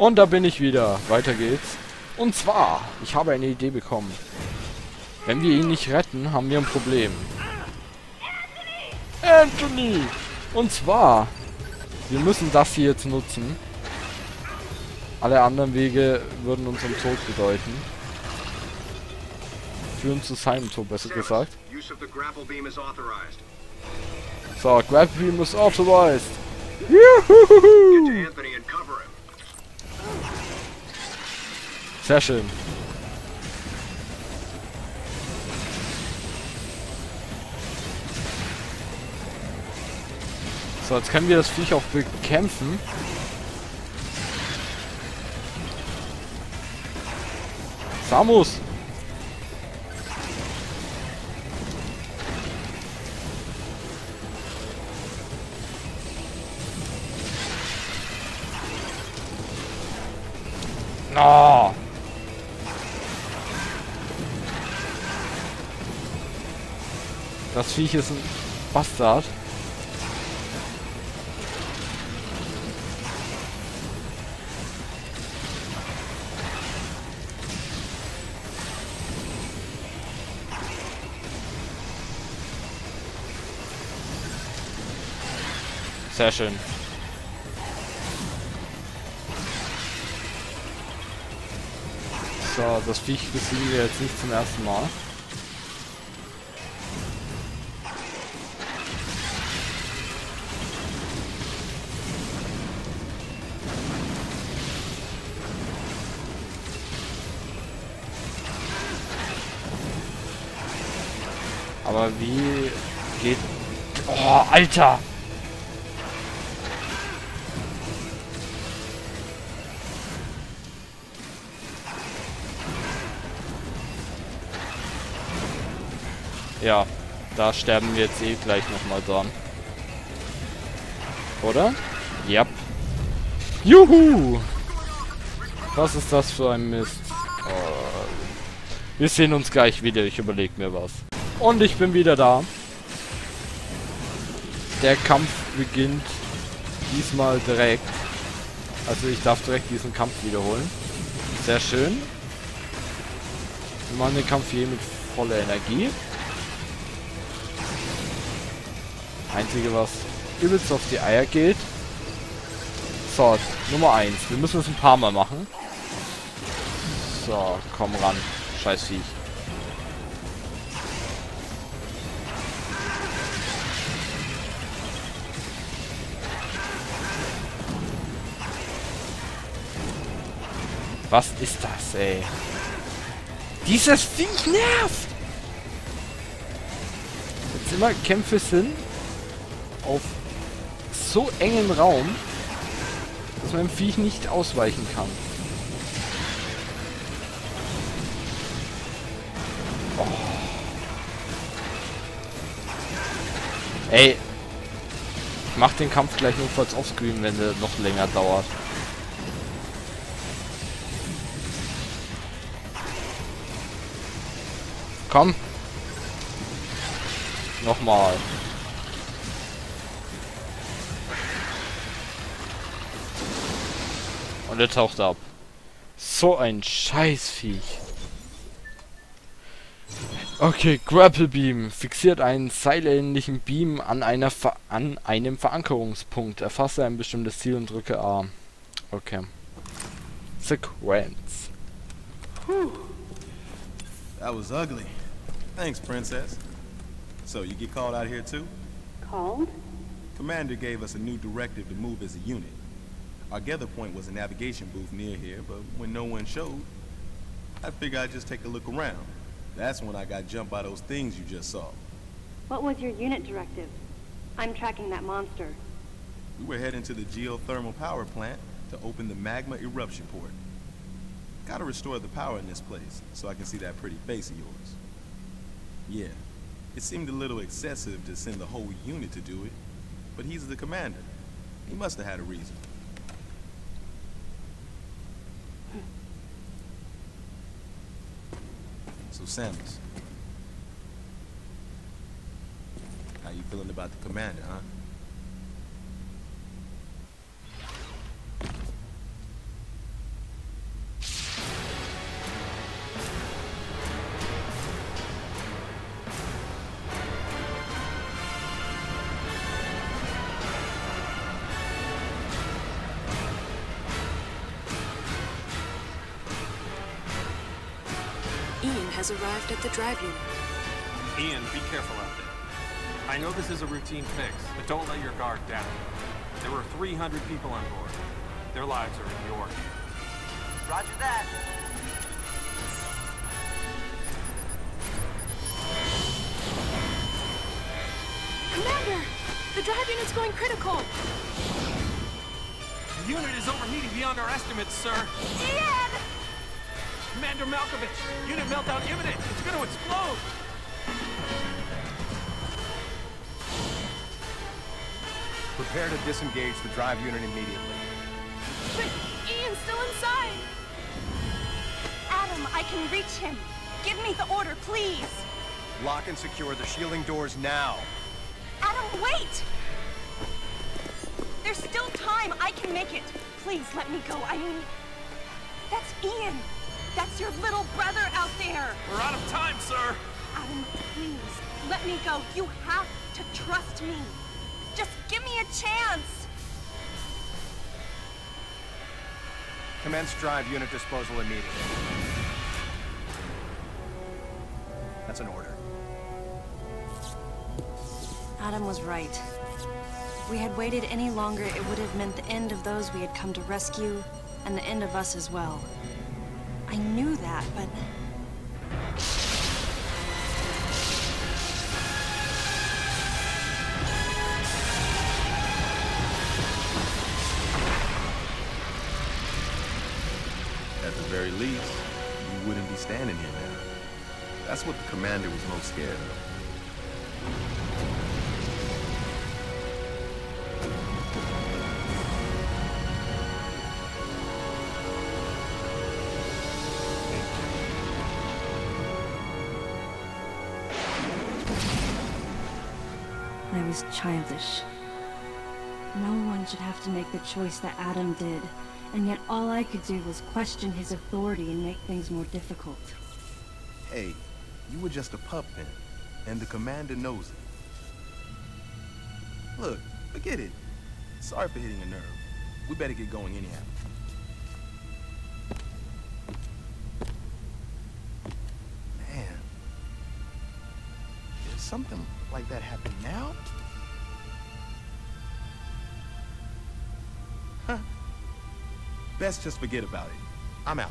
Und da bin ich wieder. Weiter geht's. Und zwar, ich habe eine Idee bekommen. Wenn wir ihn nicht retten, haben wir ein Problem. Anthony! Und zwar, wir müssen das hier jetzt nutzen. Alle anderen Wege würden unseren Tod bedeuten. Führen zu seinem Tod, besser gesagt. So, Grapple Beam is authorized. Juhu! Sehr schön. So, jetzt können wir das Viech auch bekämpfen. Samus! No! Das Viech ist ein Bastard. Sehr schön. So, das Viech besiegen wir jetzt nicht zum ersten Mal. Aber wie geht... Oh, Alter! Ja, da sterben wir jetzt eh gleich nochmal dran. Oder? Yep. Juhu! Was ist das für ein Mist? Oh. Wir sehen uns gleich wieder, ich überlege mir was. Und ich bin wieder da. Der Kampf beginnt diesmal direkt. Also ich darf direkt diesen Kampf wiederholen. Sehr schön. Wir machen den Kampf hier mit voller Energie. Einzige, was übelst auf die Eier geht. So, Nummer 1. Wir müssen es ein paar Mal machen. So, komm ran. Scheiß Viech. Was ist das, ey? Dieses Viech nervt! Jetzt immer Kämpfe sind auf so engen Raum, dass man dem Viech nicht ausweichen kann. Oh. Ey, ich mach den Kampf gleich notfalls offscreen, wenn der noch länger dauert. Komm. Nochmal. Und er taucht ab. So ein Scheißviech. Okay, Grapple Beam. Fixiert einen seilähnlichen Beam an, einer Ver an einem Verankerungspunkt. Erfasse ein bestimmtes Ziel und drücke A. Okay. Sequenz. Whew. That was ugly. Thanks, Princess. So, you get called out here too? Called? Commander gave us a new directive to move as a unit. Our gather point was a navigation booth near here, but when no one showed, I figured I'd just take a look around. That's when I got jumped by those things you just saw. What was your unit directive? I'm tracking that monster. We were heading to the geothermal power plant to open the magma eruption port. Gotta restore the power in this place, so I can see that pretty face of yours. Yeah, it seemed a little excessive to send the whole unit to do it, but he's the commander. He must have had a reason. So Samus, how you feeling about the commander, huh? Has arrived at the drive unit. Ian, be careful out there. I know this is a routine fix, but don't let your guard down. There were 300 people on board. Their lives are in your hands. Roger that. Commander! The drive unit's going critical! The unit is overheating beyond our estimates, sir. Ian! Commander Malkovich, unit meltdown imminent. It's going to explode. Prepare to disengage the drive unit immediately. But Ian's still inside! Adam, I can reach him. Give me the order, please. Lock and secure the shielding doors now. Adam, wait! There's still time. I can make it. Please let me go. I mean, that's Ian. That's your little brother out there. We're out of time, sir. Adam, please, let me go. You have to trust me. Just give me a chance. Commence drive unit disposal immediately. That's an order. Adam was right. If we had waited any longer, it would have meant the end of those we had come to rescue, and the end of us as well. I knew that, but... At the very least, you wouldn't be standing here now. That's what the commander was most scared of. Was childish. No one should have to make the choice that Adam did, and yet all I could do was question his authority and make things more difficult. Hey, you were just a pup then, and the commander knows it. Look, forget it. Sorry for hitting a nerve. We better get going anyhow. Man, did something like that happen now? Best just forget about it. I'm out.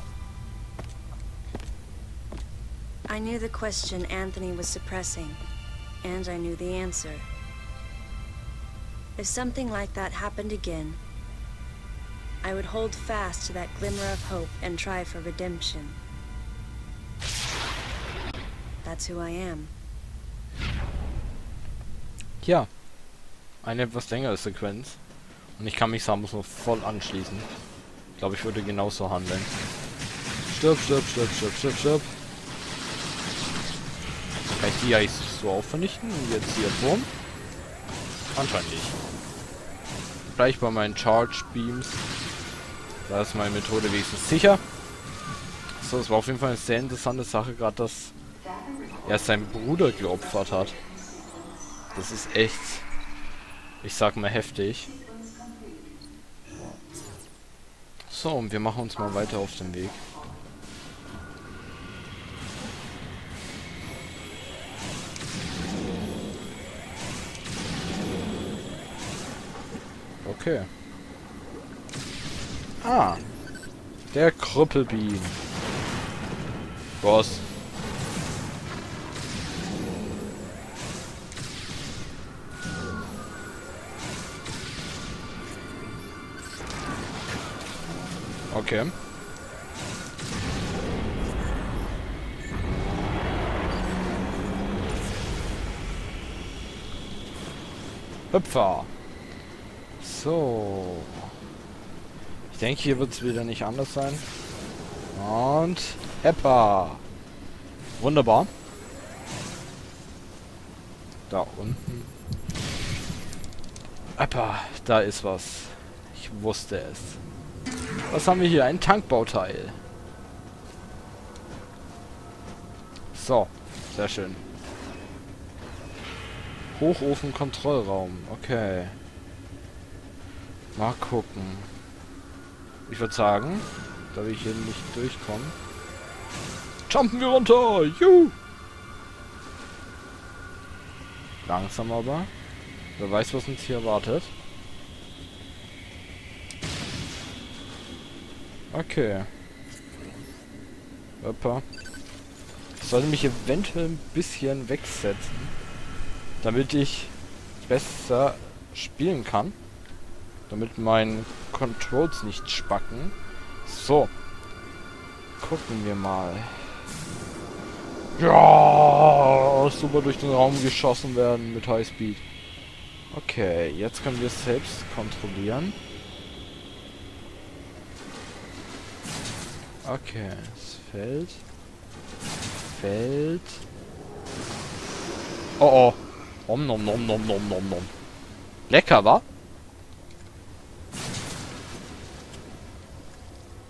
I knew the question Anthony was suppressing, and I knew the answer. If something like that happened again, I would hold fast to that glimmer of hope and try for redemption. That's who I am. Ja. Eine etwas längere Sequenz. Und ich kann mich Samus nur voll anschließen. Ich glaube, ich würde genauso handeln. Stirb, stirb, stirb, stirb, stirb, stirb. Kann ich die eigentlich so auch vernichten? Und jetzt hier Turm? Anscheinend nicht. Gleich bei meinen Charge Beams. Da ist meine Methode wenigstens sicher. So, es war auf jeden Fall eine sehr interessante Sache, gerade dass er seinen Bruder geopfert hat. Das ist echt, ich sag mal heftig. So, und wir machen uns mal weiter auf den Weg. Okay. Ah. Der Krüppelbeam. Boss. Okay. Hüpfer. So. Ich denke, hier wird es wieder nicht anders sein. Und Hepper. Wunderbar. Da unten. Hepper, da ist was. Ich wusste es. Was haben wir hier? Ein Tankbauteil. So, sehr schön. Hochofen-Kontrollraum. Okay. Mal gucken. Ich würde sagen, da wir hier nicht durchkommen. Jumpen wir runter! Juhu! Langsam aber. Wer weiß, was uns hier erwartet. Okay. Hoppa. Ich sollte mich eventuell ein bisschen wegsetzen. Damit ich besser spielen kann. Damit mein Controls nicht spacken. So. Gucken wir mal. Ja, super durch den Raum geschossen werden mit Highspeed. Okay, jetzt können wir es selbst kontrollieren. Okay, es fällt. Fällt. Oh oh. Om nom nom nom nom nom nom. Lecker, wa?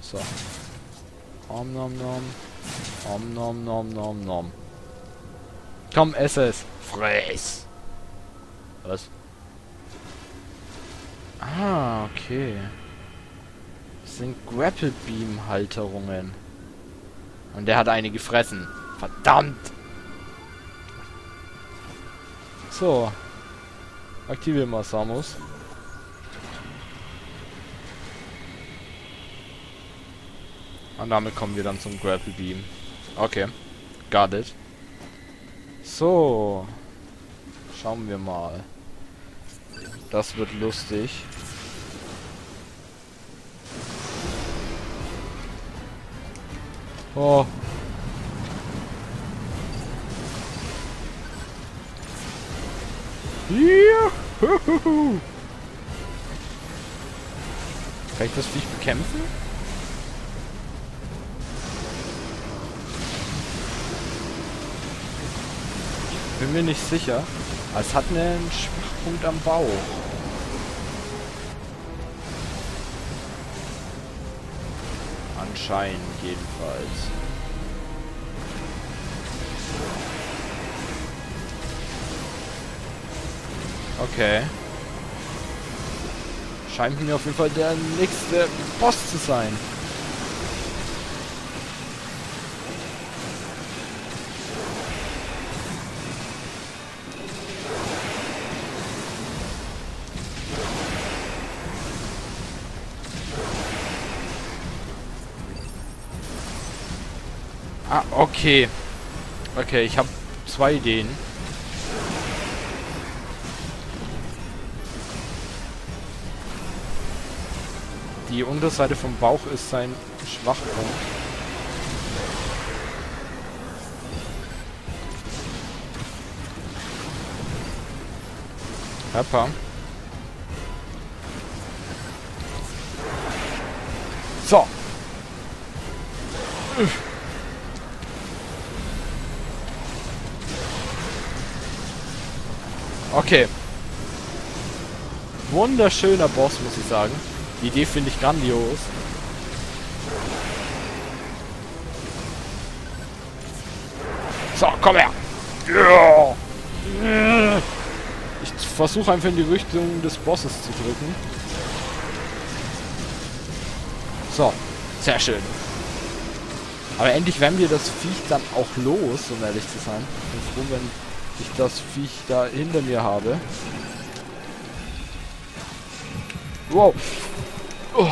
So. Om nom nom. Om nom nom nom nom. Komm, ess es. Fress. Was? Ah, okay. Sind Grapple Beam Halterungen. Und der hat eine gefressen. Verdammt! So. Aktivieren wir Samus. Und damit kommen wir dann zum Grapple Beam. Okay. Got it. So. Schauen wir mal. Das wird lustig. Oh. Juhu. Kann ich das Viech bekämpfen? Bin mir nicht sicher. Es hat einen Schwachpunkt am Bauch. Anscheinend jedenfalls. Okay. Scheint mir auf jeden Fall der nächste Boss zu sein. Ah, okay. Okay, ich habe zwei Ideen. Die Unterseite vom Bauch ist sein Schwachpunkt. Hoppa. So. Okay. Wunderschöner Boss, muss ich sagen. Die Idee finde ich grandios. So, komm her! Ich versuche einfach in die Richtung des Bosses zu drücken. So, sehr schön. Aber endlich werden wir das Viech dann auch los, um ehrlich zu sein. Ich bin froh, wenn ich das Viech da hinter mir habe. Wow. Oh.